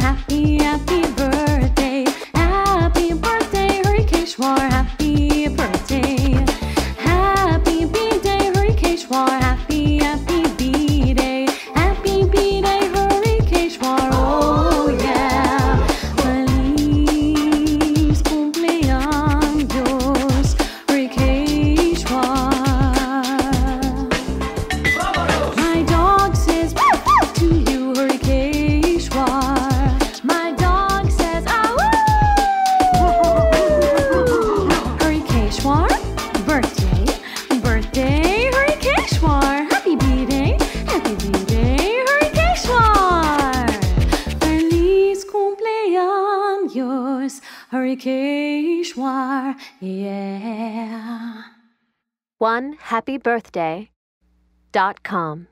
happy Mars, Hurricane yeah. One happy birthday dot com.